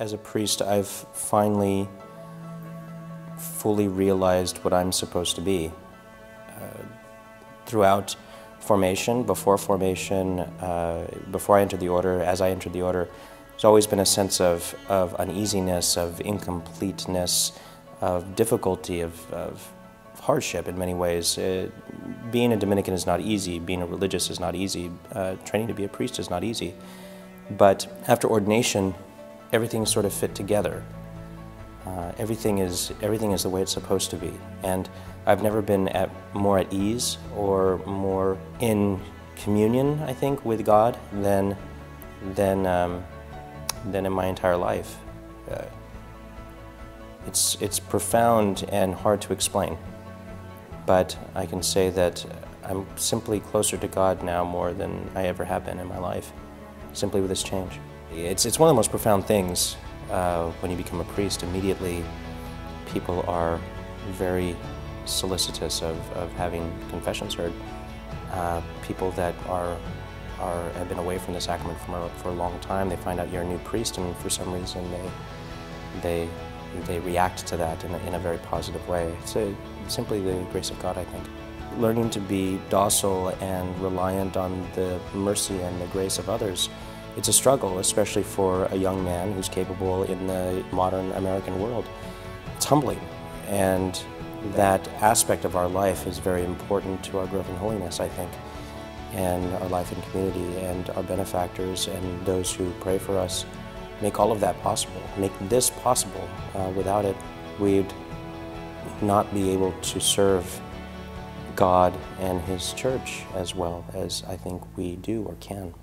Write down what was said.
As a priest, I've finally fully realized what I'm supposed to be. Uh, throughout formation, before formation, uh, before I entered the order, as I entered the order, there's always been a sense of, of uneasiness, of incompleteness, of difficulty, of, of hardship in many ways. Uh, being a Dominican is not easy, being a religious is not easy, uh, training to be a priest is not easy. But after ordination, everything sort of fit together. Uh, everything is everything is the way it's supposed to be, and I've never been at more at ease or more in communion, I think, with God than than um, than in my entire life. Uh, it's it's profound and hard to explain, but I can say that I'm simply closer to God now more than I ever have been in my life, simply with this change. It's it's one of the most profound things uh, when you become a priest, immediately people are very solicitous of, of having confessions heard. Uh, people that are, are, have been away from the sacrament for a, for a long time, they find out you're a new priest and for some reason they, they, they react to that in a, in a very positive way. It's a, simply the grace of God, I think. Learning to be docile and reliant on the mercy and the grace of others it's a struggle, especially for a young man who's capable in the modern American world. It's humbling, and that aspect of our life is very important to our growth in holiness, I think, and our life in community, and our benefactors and those who pray for us make all of that possible, make this possible. Uh, without it, we'd not be able to serve God and His church as well as I think we do or can.